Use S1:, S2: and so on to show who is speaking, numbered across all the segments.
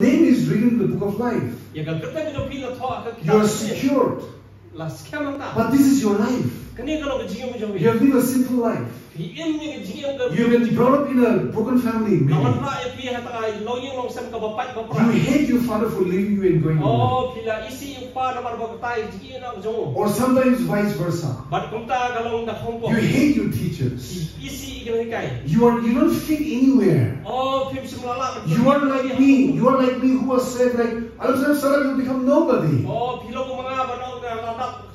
S1: name is written in the book of life.
S2: Ya ka kerta kita pila thoa ka
S1: You are secured.
S2: La skam ta.
S1: But this is your life.
S2: Kani kalau ke jingam jom
S1: You have lived a sinful life.
S2: Pi em ni ke jingam ka.
S1: You have been brought up in a broken family. Maybe.
S2: ra ya pi hata ai lo yung long sam ka bapat ba
S1: You hate your father for leaving you and going oh, away.
S2: Oh pila isi yung pa na mar ba tai jingam na jong.
S1: Or sometimes vice versa.
S2: Bat kumta kalau na khompo.
S1: You hate your teachers.
S2: Isi ikan kai.
S1: You are you don't fit anywhere.
S2: Oh
S1: You are like me. You are like me who was said like I don't Alexander Salah, you become nobody.
S2: Oh,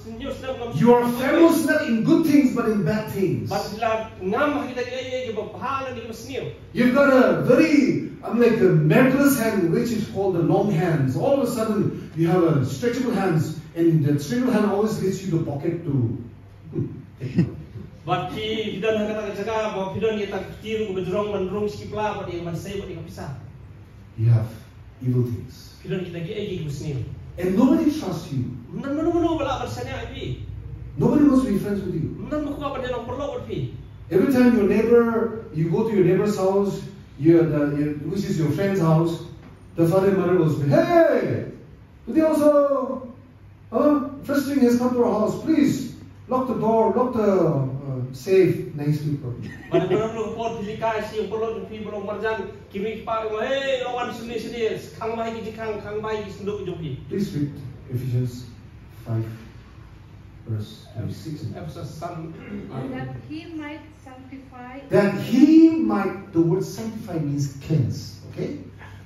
S1: You are famous not in good things but in bad things.
S2: Bat sila ngam kita ay ay ba bahala ni masniyo.
S1: You've got a very, I'm like a miraculous hand, which is called the long hands. All of a sudden, you have a stretchable hands, and that stretchable hand always leads you the pocket to.
S2: Bat ki bidan kata kata jaga ba bidan kita tiru ko bedrong mandrong skipla di man say ba di kapisa.
S1: You have evil things.
S2: Bidan kita ki ay masniyo.
S1: And nobody trusts you.
S2: Nan mano mano bala bersanya ay
S1: Nobody wants to be friends with you.
S2: Nan mo ko pa din ang perlo pi.
S1: Every time your neighbor, you go to your neighbor's house, you the, which is your friend's house, the father and mother will say, Hey, today also, uh, first thing has come to our house. Please lock the door, lock the safe nicely for me.
S2: Mana mana lo por pilika si yung perlo pi belum marjan kimi pa mo hey lawan sini sini kang mai ki kang kang mai ki sunduk jopi.
S1: Please read Ephesians 5, verse 26.
S2: Episode san.
S3: that he might sanctify
S1: That he might, the word sanctify means cleanse, okay?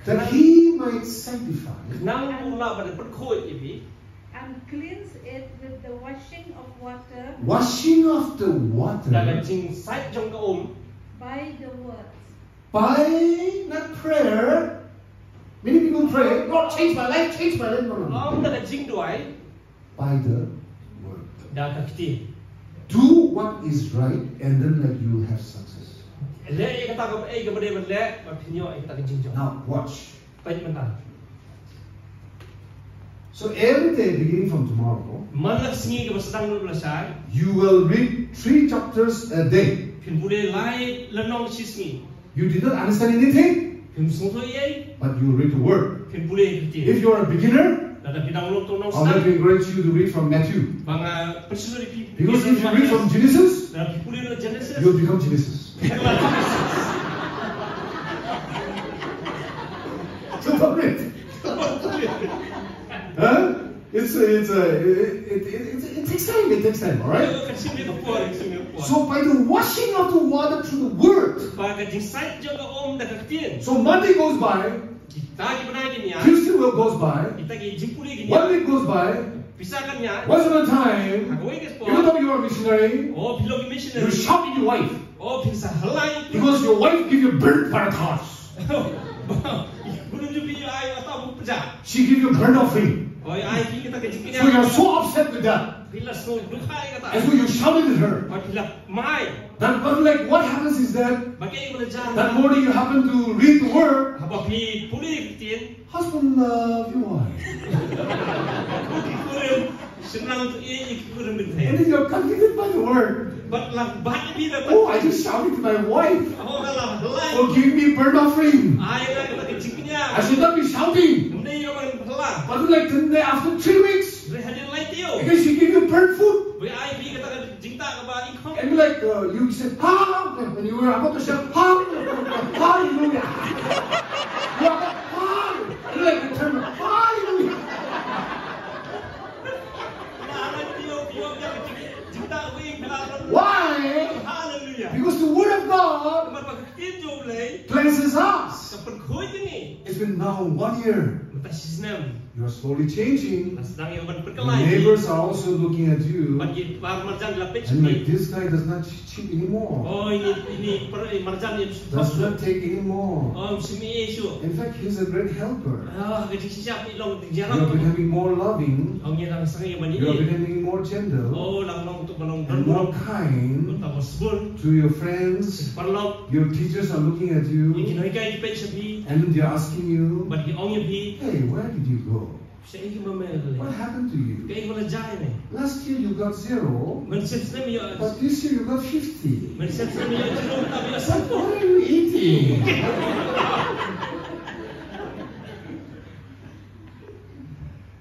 S1: That he might sanctify
S2: Nang mula pada perkhoi ibi.
S3: and cleanse it with the washing of water
S1: washing of the water
S2: Dalam jing sait jong ka om.
S3: by the word.
S1: by not prayer. Many people pray, God change my life, change my life. No, no, no.
S2: Om dalam jing duai.
S1: By the word.
S2: Dah ka kiti.
S1: Do what is right, and then like you will have success.
S2: Le ay kata ka ay ka bade le. Ba pinyo ay kata ka jing jong.
S1: Now watch.
S2: Pait mentan.
S1: So every day, beginning from tomorrow,
S2: Man lak singi ka belasai.
S1: you will read three chapters a day.
S2: Pin bude lai lenong sisni.
S1: You did not understand anything,
S2: Pin sungso yai.
S1: but you read the word.
S2: Pin bude kiti.
S1: If you are a beginner,
S2: Dalam bidang lu tu nong
S1: I'll like to encourage you to read from Matthew.
S2: Banga persusuri pi.
S1: Because if you read from Genesis,
S2: dalam pi bude lu Genesis.
S1: you'll become Genesis. So don't read. It's a, it's a, it, it, it, it takes time. It takes time. All right.
S2: Kasih dia puan, kasih dia puan.
S1: So by the washing of the water through the word.
S2: Baga jing sait jong ka om dah katin.
S1: So Monday goes by,
S2: Kita ki benai gini.
S1: Tuesday will goes by,
S2: Kita ki jing puli gini
S1: one week goes by. Once upon a time, even though you are a missionary,
S2: Oh, pilo ki
S1: you
S2: missionary.
S1: your wife
S2: Oh,
S1: because your wife give you burnt parathas.
S2: Belum juga video ay atau mu pejak.
S1: She give you burnt offering.
S2: Oh, ay ki kita ke jing
S1: So you're so upset with that,
S2: Bila so dukai kata.
S1: and so you shouted at her. That, but like what happens is that
S2: Bagai boleh jalan.
S1: that morning you happen to read the word.
S2: Apa pi puli kitin.
S1: Husband love your wife,
S2: Kurang senang tu ia kurang
S1: and then you're convicted by the word.
S2: But lah banyak bila
S1: Oh, I just shouted to my wife
S2: Oh, kalau helai.
S1: for giving me burnt offering.
S2: Ay lah kita ke jingnya.
S1: I should not be shouting.
S2: Kemudian yang mana helai.
S1: But like after three weeks,
S2: Boleh hadir lain tio.
S1: because she give you burnt food.
S2: Boleh ay pi kata jingta ke ba ikho.
S1: And be like, uh, you said, ha, and you were about to shout, ha, hallelujah. You are ha, and like, you turn, hallelujah.
S2: Nah, tio tio dia jingta wing bila.
S1: Why?
S2: Hallelujah.
S1: Because the word of God
S2: Kamar pak kitin jo boleh.
S1: cleanses us.
S2: Kapan koi ni?
S1: It's been now one year.
S2: Sisnam.
S1: You are slowly changing.
S2: Sedang yang ban
S1: The
S2: perkelai.
S1: neighbors are also looking at you.
S2: Bagi par marjan lapet
S1: And like, this guy does not cheat anymore.
S2: Oh ini ini per eh, marjan yang
S1: Does not take anymore.
S2: Oh.
S1: In fact, he's a great helper.
S2: Ah, gaji siap ni long
S1: You are becoming more loving.
S2: Ang yang lang sangai bani.
S1: You are becoming more gentle
S2: Oh lang long tu balong
S1: and more kind to your friends. Your teachers are looking at you
S2: kini kai pet sapi.
S1: and they're asking you,
S2: Bagi ong yang pi.
S1: Hey, where did you go?
S2: Saya ingin memel.
S1: What happened to you?
S2: Kai wala jai ni.
S1: Last year you got zero,
S2: Mensep sana mi.
S1: but this year you got 50.
S2: Mensep sana mi. Jeruk tapi
S1: What are you eating?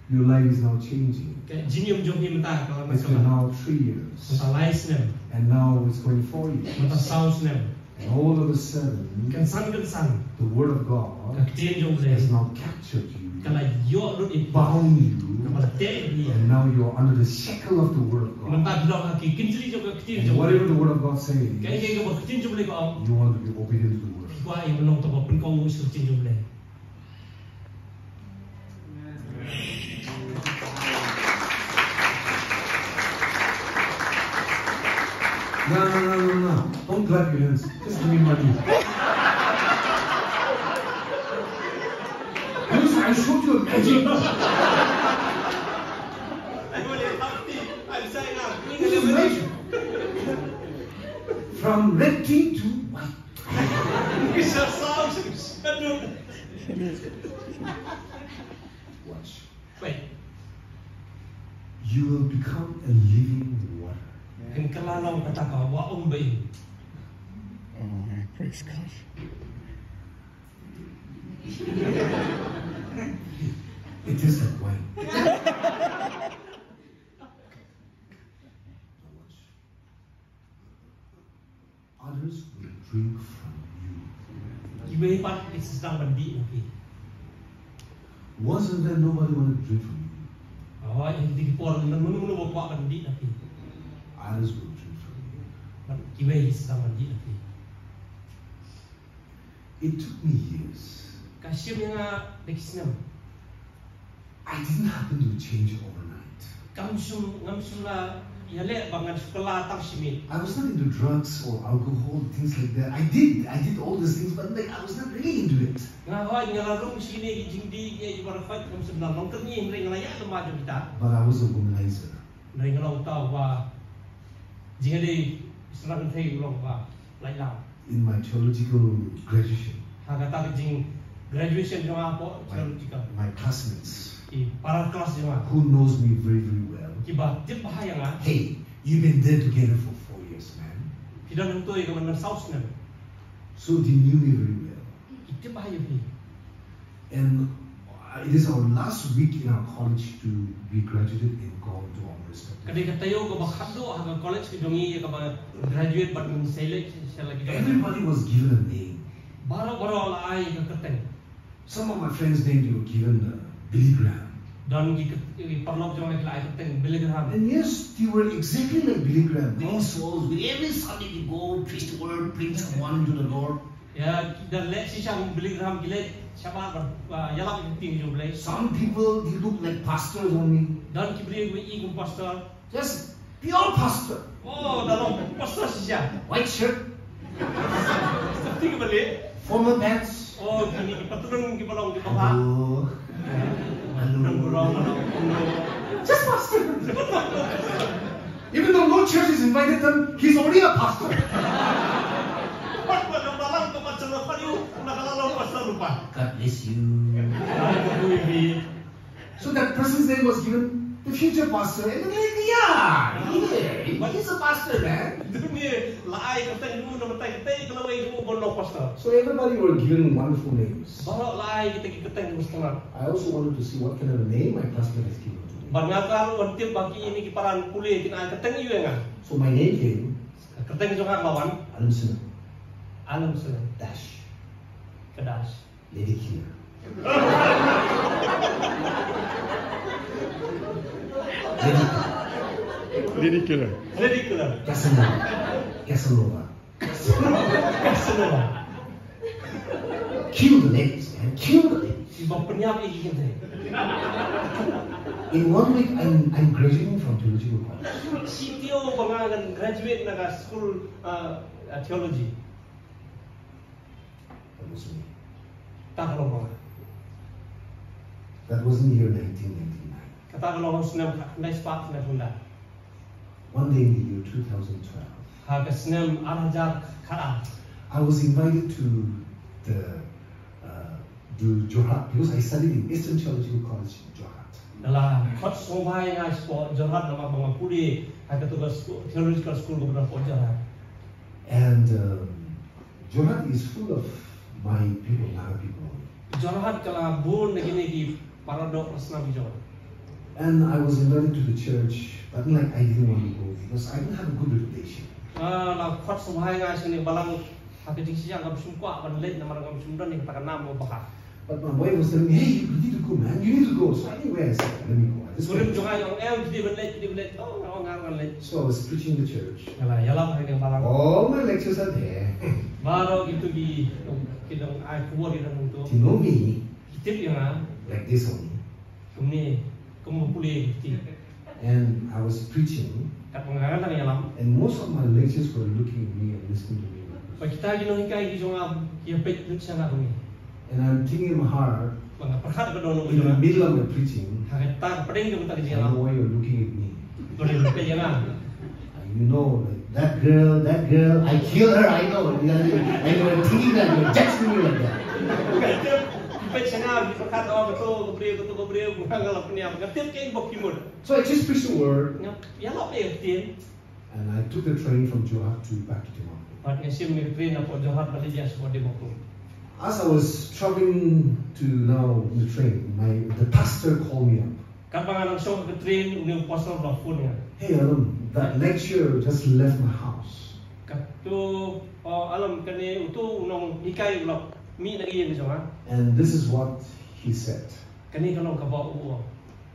S1: Your life is now changing.
S2: Ke jinium jom hi mata kalau
S1: It's been now three years,
S2: mata lai snem,
S1: and now it's going four years.
S2: mata sau snem.
S1: And all of a sudden,
S2: Kan san kan san,
S1: the Word of God
S2: ketien jom
S1: has now captured you,
S2: Kala yo lut i
S1: bound you,
S2: Kala te ni.
S1: and now you're under the shackle of the Word of God.
S2: Mata dong ki kinjri jom ka ketien
S1: And whatever the Word of God says,
S2: Kaya kaya ka ketien jom le ko am.
S1: you want to be obedient to the Word.
S2: Kwa i menong to pun kau musuh ketien jom le.
S1: No, no, no, no, no. Don't clap your hands. Just give me money. Because I showed you a magic.
S2: Aku boleh tapi, ada saya nak.
S1: This is magic. From red tea to white.
S2: Bisa sau aduh.
S1: Watch.
S2: Baik.
S1: You will become a living water.
S2: Kan kalau kata wa om.
S4: Oh, praise God.
S1: It is wine. Now. Others will drink from you.
S2: Ibu hebat itu sedang mandi nanti.
S1: Wasn't there nobody wanted to drink from you?
S2: Awak yang di por menu-menu bawa mandi nanti.
S1: Others will drink from you.
S2: Ibu itu sedang mandi nanti.
S1: It took me years.
S2: Kasih menga dekisnya.
S1: I didn't happen to change overnight.
S2: Kamu sum ngam sula ya le bangan sekolah tak simit.
S1: I was not into drugs or alcohol, things like that. I did, I did all these things, but like I was not really into it.
S2: Ngawa ngalarung sini jingdi ya ibar fat kamu sebenarnya nongker ni mereka ngelaya tu maju kita.
S1: But I was a womanizer.
S2: Mereka ngelau tahu wa jika di serang teh ulang wa lai lau.
S1: In my theological graduation,
S2: Haga tak graduation jama apa
S1: my, my classmates
S2: i para kelas jama.
S1: who knows me very, very well,
S2: Kiba tip bahaya ngah.
S1: hey, you've been there together for four years, man.
S2: Tidak nentu yang mana saus nem.
S1: So they knew me very well.
S2: Pi.
S1: And uh, it is our last week in our college to be graduated and gone to our respective.
S2: Kadai kata yo ke bakhado haga college ke dongi ya graduate but men select saya lagi dah.
S1: Everybody was given a name.
S2: Baru baru lah ai ke.
S1: Some of my friends' names were given uh, Billy Graham.
S2: Dan ki perlok jong ai keteng Billy Graham.
S1: And yes, they were exactly like Billy Graham. Winning souls. With every Sunday they go, preach the word, bring someone to the Lord.
S2: Ya dan le si sam Billy Graham gile siapa ber yalak ting jom le.
S1: Some people, they look like pastors only.
S2: Dan ki beri gue i kum pastor.
S1: Just pure pastor.
S2: Oh, dalam pastor saja.
S1: White shirt,
S2: Tapi ke balik.
S1: formal pants. Even though no church has invited them, he's already a pastor.
S2: Pas pada balang ke macam apa you nak kalau pastor lupa.
S1: God bless you. So that person's name was given the future pastor. And like, yeah, yeah, he's a pastor, man.
S2: dunia lai kata dulu nama tai tai kalau ai semua bondo pastor.
S1: So everybody were given wonderful names.
S2: Lai kita.
S1: I also wanted to see what kind of name my classmate has given to me.
S2: Bangakar wanti bagi ini kiparan kuliah kita keteng iu enggak.
S1: So my name came
S2: Keteng juga lawan
S1: Alam Sinha
S2: alam senang
S1: Dash
S2: kedas.
S1: Lady Killer. Lady
S4: Lady killer.
S2: Jadi kena.
S1: Casanova. Casanova.
S2: Semua.
S1: Kill the ladies, man. Kill the ladies.
S2: Si bang penyap ini kita.
S1: In one week, I'm, I'm graduating from theological college.
S2: Si Tio bangagan graduate naga school uh, theology.
S1: That was me.
S2: Tak kalau bang.
S1: That was in the year 1999.
S2: Kata kalau orang senam nice part senam bunda.
S1: One day in the year 2012,
S2: Haga senam arajar kara.
S1: I was invited to the uh, to Jorhat because I studied in Eastern Theological College in Jorhat.
S2: Dalam kot sobai ngai sport Jorhat nama bang puli. Haga tugas school- theological school kepada pot Jorhat.
S1: And um, Jorhat is full of my people, Naga people.
S2: Jorhat kalau bun begini di paradok resna bijol.
S1: And I was invited to the church, but like I didn't want to go because I didn't have a good reputation.
S2: Ah, la khot sum hai nga sini balang hake siya ngam sum kwa ban na marang sum don ni kata mo baka.
S1: But my wife was telling me, hey, you need to go, man. You need to go. So anyway, I said, let me go. I just
S2: Surim
S1: went.
S2: junga yung el di ban let di ban let oh.
S1: So I was preaching the church.
S2: Yala yala hai nga balang.
S1: All my lectures are there.
S2: Baro itu di kidang ai kuwa di nang tu.
S1: you know me,
S2: ah
S1: like this only.
S2: Kumni kumu puli ti.
S1: And I was preaching,
S2: Kat mengaran nang yalam.
S1: and most of my lectures were looking at me and listening to me.
S2: Pa kita gino hikai di junga ya pet lut sana.
S1: And I'm thinking in my heart,
S2: Mga perhat ka
S1: in the middle of my preaching,
S2: Hake ta pedeng ka ta
S1: I know why you're looking at me.
S2: Boleh lupa jangan.
S1: You know, like, that girl, that girl, I killed her, I know. And you're thinking that you're judging me like that.
S2: Pet sana di perhat betul kebriu betul kebriu bukan kalau punya. Ngatip ke ibu kimur.
S1: So I just preached the word,
S2: Ya lo
S1: and I took the train from Jorhat to back to Timor.
S2: Pat ngasim mi train apa jahat balik dia semua di.
S1: As I was traveling to now in the train, my the pastor called me up.
S2: Kat bangan ang show ke train uni pasal ba phone nga.
S1: Hey Adam, that lecture just left my house.
S2: Kat tu uh, alam kani utu unong ikai ulap mi na iya ke jangan.
S1: And this is what he said.
S2: Kani kalau ka ba uo.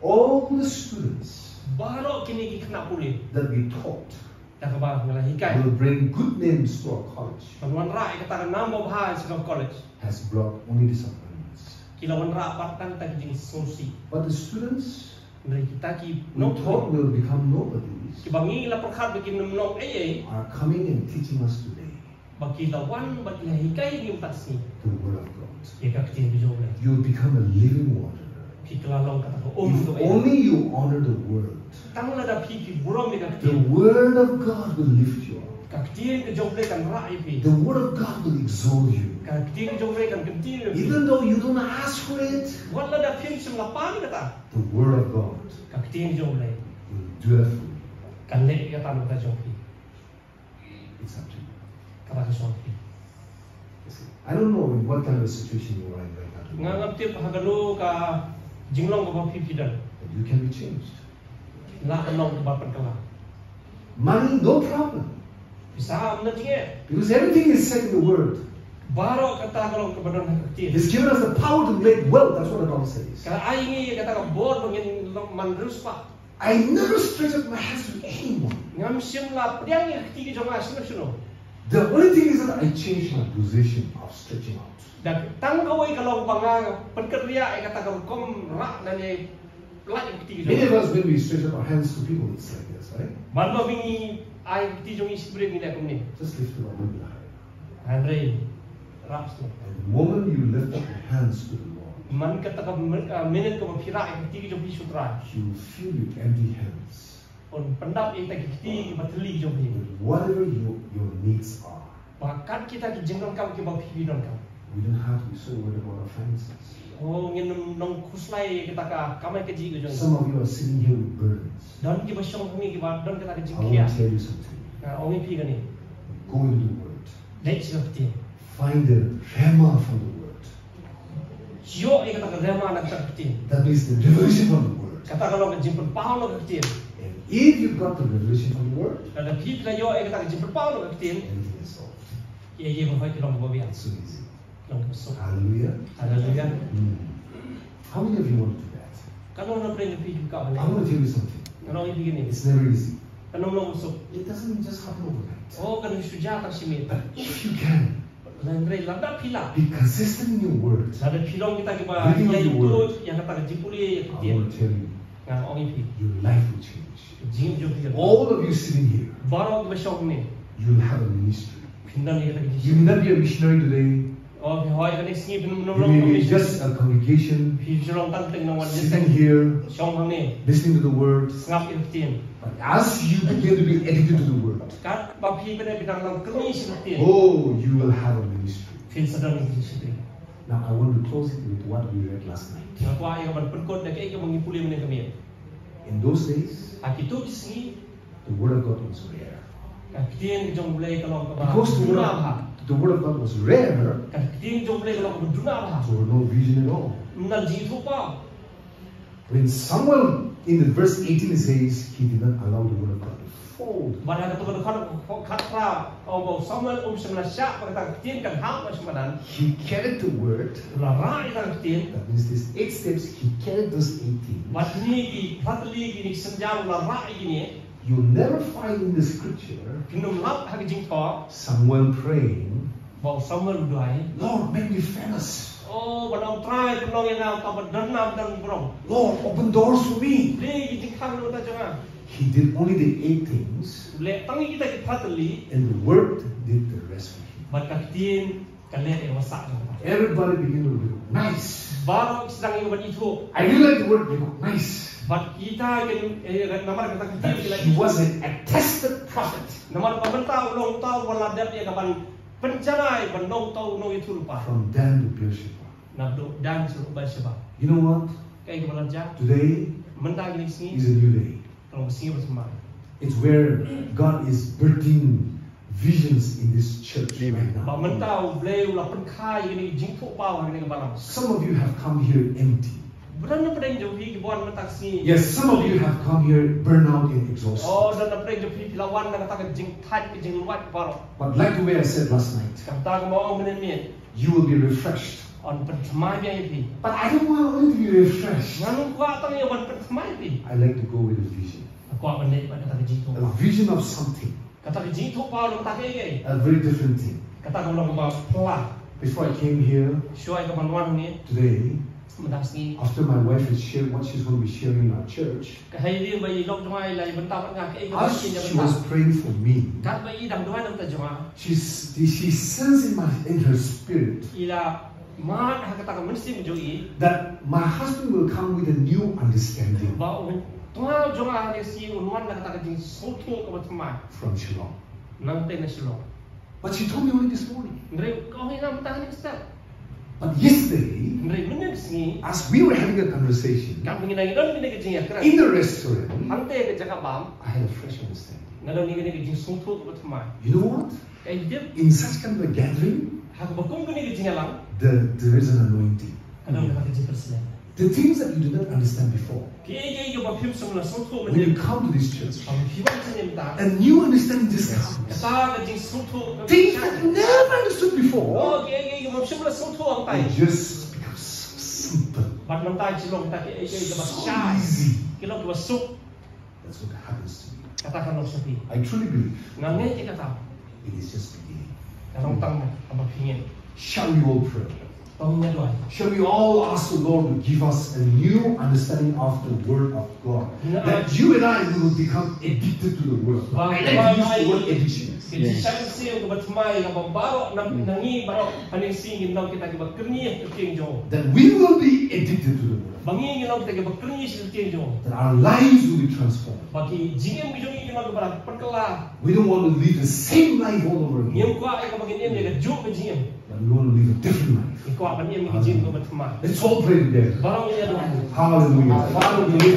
S1: All the students
S2: Baro kini ki kena puli.
S1: that we taught
S2: Dah ka ba ngala hikai.
S1: will bring good names to our college
S2: Panuan ra kata nama bahas sa college.
S1: has brought only disappointments.
S2: Kilawan ra patang tak jing solusi.
S1: But the students we
S2: no
S1: thought will become nobodies
S2: Ki bangi la perkhat bagi nom ai ai.
S1: are coming and teaching us today
S2: Bagi lawan bagi la hikai ni
S1: the Word of God.
S2: Kiti.
S1: You'll become a living water.
S2: Ki kelalong kata
S1: If only you honor the Word,
S2: Tang da pi burom ni
S1: the. Word of God will lift you up.
S2: Ka kiti ke jong le kan ra pi.
S1: The Word of God will exalt you.
S2: Ka kiti ke jong le kan kenti.
S1: Even though you don't ask for it,
S2: Wala da pin sim la kata.
S1: the Word of God
S2: Ka kiti ke jong le.
S1: will do that for you.
S2: Kan le kata ta jong.
S1: It's up to
S2: ka.
S1: You see, I don't know in what kind of a situation you are in right
S2: Nga
S1: now,
S2: ngap tip hagalu ka jinglong ka ba pi pi dan.
S1: but you can be changed.
S2: La anong ba pan kala.
S1: Money, no problem.
S2: Bisa amna tinge.
S1: Because everything is said in the Word.
S2: Baro kata kalau ke badan kecil.
S1: He's given us the power to make wealth. That's what the Bible says.
S2: Kalau ai ni kata ka bor bangin manrus pa.
S1: I never stretch out my hands to anyone.
S2: Ngam sim la priang yang ketiga jong asno suno.
S1: The only thing is that I changed my position of stretching out.
S2: Dan tang kawai kalau banga penkerja ai kata ka kom rak dan ai lak yang ketiga
S1: Many of us, when we stretch out our hands to people, it's like this, right?
S2: Manlo bingi ai ketiga jong isi bre ni dak ni.
S1: Just lift it up a little bit higher.
S2: Andre sno.
S1: And the moment you lift up your hands to the Lord,
S2: Man kata ka minit ka mapira ai ketiga jong sutra.
S1: Will fill you with empty hands whatever your, your needs are.
S2: Bahkan kita ki jengkam kam ki ba pinon kam.
S1: We don't have to be so worried about our finances.
S2: Oh, ngin nong kuslay kita ka kamay ka jigo jong.
S1: Some of you are sitting here with burdens.
S2: Don ki ba siyong kami ki ba don kita ka
S1: I
S2: jingkiya.
S1: want to tell you something.
S2: Na ongi pi gani.
S1: Go into the Word.
S2: Dai siya kiti.
S1: Find the rema from the Word.
S2: Siyo ay kata ka rema na kata kiti.
S1: That means the revelation from the Word.
S2: Kata ka lo ka jimpun pao no ka kiti.
S1: And if you've got the revelation from the Word,
S2: Kada pi ka yo ay kata ka jimpun pao no ka kiti.
S1: everything is solved.
S2: Iya iya ba ki long ba biya.
S1: It's so easy.
S2: Long ka so.
S1: Hallelujah.
S2: Haleluya.
S1: Hmm. How many of you want to do that?
S2: Kano na pre pi ka
S1: I want to tell you something.
S2: Kano bigini.
S1: It's never easy.
S2: Kano.
S1: It doesn't just happen overnight.
S2: Oh kan suja ka simit.
S1: But if you can,
S2: Lan re landa pila.
S1: be consistent in your word,
S2: kita
S1: Reading the word.
S2: itu yang kata ka jimpuli ya
S1: I to tell you,
S2: Nga ongi pi.
S1: your life will change.
S2: Jing jo pi.
S1: All of you sitting here,
S2: Baro ki ba siyong
S1: you'll have a ministry.
S2: Pindan ni kata ki
S1: You may not be a missionary today.
S2: Oh, hoy kan singi pinum
S1: You
S2: nom
S1: may be just a congregation
S2: Pi jirong tan teng nang wan
S1: sitting here,
S2: Siong hang ni.
S1: listening to the word. But as you begin to be addicted to the word,
S2: Kat ba pi bena bidang lang kemi sintin.
S1: oh, you will have a ministry.
S2: Fin sedang ni sitri.
S1: Now, I want to close it with what we read last night.
S2: Nga ko ay man penkot na kay ka mangipuli men kami.
S1: In those days,
S2: Aki tu singi
S1: the word of God was rare.
S2: ka kitien ki jong bulay ka long ka ba.
S1: Because the word
S2: Duna ba.
S1: of, the word of God was rare,
S2: Ka kitien jong bulay ka long ka duna ba.
S1: there were no vision at all.
S2: Nan ji tu pa.
S1: When Samuel, in the verse 18, it says he did not allow the word of God to fall.
S2: Bana ka tukar kan kat pra o bo Samuel um semna sya pa ta tien kan ha ma semanan
S1: He carried the word.
S2: la ra ita tien
S1: That means these eight steps, he carried those 18.
S2: Wat ni ki pratli ki ni senjang la ra ini
S1: You'll never find in the scripture
S2: kinum lap ha jing tho
S1: Samuel praying,
S2: duai
S1: Lord, make me famous.
S2: Oh banau try penong yang na ta dan nam dan brong
S1: Lord, open doors for me.
S2: le ki jing khang lu ta janga
S1: He did only the eight things,
S2: le tangi kita ki pratli
S1: and the word did the rest for him.
S2: bat ka tien ka le e wasa
S1: Everybody began to recognize.
S2: Baru sedang yang itu
S1: I really like the word recognize.
S2: Bat kita kan eh namar kata
S1: That
S2: kita
S1: he was an attested prophet.
S2: Namar pemerintah ulong tahu wala dat ya kapan pencanai bandong tahu no itu lupa.
S1: From Dan to Beersheba.
S2: Nabdo dan suruh baca
S1: You know what?
S2: Kayak kepala jah
S1: Today
S2: mentah gini sini
S1: is a new day.
S2: kalau sini bersama.
S1: It's where God is birthing visions in this church right now.
S2: mentah boleh ulah penkai gini jingkuk bawah gini kepala.
S1: Some of you have come here empty.
S2: Berana pada yang jauh ki buan mentah sini.
S1: Yes, some of you have come here burnout and exhausted.
S2: Oh dan pada yang jauh pilawan dan kata jing tat ke jing luat baru.
S1: But like the way I said last night,
S2: Kata aku mau menit
S1: you will be refreshed.
S2: On.
S1: But I don't want only to be refreshed.
S2: Nganu kuat tang yang on.
S1: I like to go with a vision.
S2: Aku akan menit pada kata jingkuk.
S1: A vision of something,
S2: Kata ke jingkuk bawah tak ke.
S1: a very different thing.
S2: Kata aku long bawa pelah.
S1: Before I came here
S2: Syuai ke manuan ni
S1: today, after my wife has shared what she's going to be sharing in our church,
S2: Kahai dia bayi lok jomai lai bentah pat ngak ke
S1: as she was praying for me,
S2: Kat bayi dam doa nam ta joma.
S1: she's, she sensed in my in her spirit
S2: Ila mat ha kata ka mesti menjoi
S1: that my husband will come with a new understanding
S2: ba un tua joma ha si unwan na kata ka jing sotu ka batma.
S1: from Shalom.
S2: Nang te na silo.
S1: But she told me only this morning.
S2: Ndre kau ni nam ta ni step.
S1: But yesterday, as we were having a conversation
S2: kan pengina ngidan ni ke jing ya kra.
S1: in the restaurant,
S2: Hang te ke jaga.
S1: I had a fresh understanding.
S2: Ngadon ni ke jing sotu ka batma.
S1: You know what?
S2: Eh,
S1: in such kind of a gathering,
S2: ha ka bakum ni ke jing lang.
S1: the, there is an anointing.
S2: Kadang kata jing persen.
S1: The things that you did not understand before, when you come to this church,
S2: Ang hiwan sini ta.
S1: a new understanding just comes.
S2: Kata ka jing sotu.
S1: Things that you never understood before, it just becomes so simple, so easy.
S2: Kilo ke ba sup
S1: That's what happens to me.
S2: katakan lo sepi.
S1: I truly believe
S2: Ngange ke kata.
S1: it is just beginning.
S2: Kalong tang apa pingin.
S1: Shall we all pray?
S2: Tongnya doa.
S1: Shall we all ask the Lord to give us a new understanding of the Word of God? That you and I will become addicted to the Word.
S2: Bang,
S1: I like to use the word addiction.
S2: Jadi saya sih ke batmai ke baro nang nangi baro paning singin nang kita ke bakerni ke king jo.
S1: That we will be addicted to the Word.
S2: Bangi nang kita ke bakerni ke king jo.
S1: That our lives will be transformed.
S2: Bagi jingem ke jongi nang ke barat perkela.
S1: We don't want to live the same life all over
S2: Niem
S1: again.
S2: Kwa ke bagi niem ke jo ke jingem.
S1: But we want to live a different life.
S2: Ko apa niem ke jingem ke batmai.
S1: Let's all pray together.
S2: Barang ini doa.
S1: Hallelujah. Lift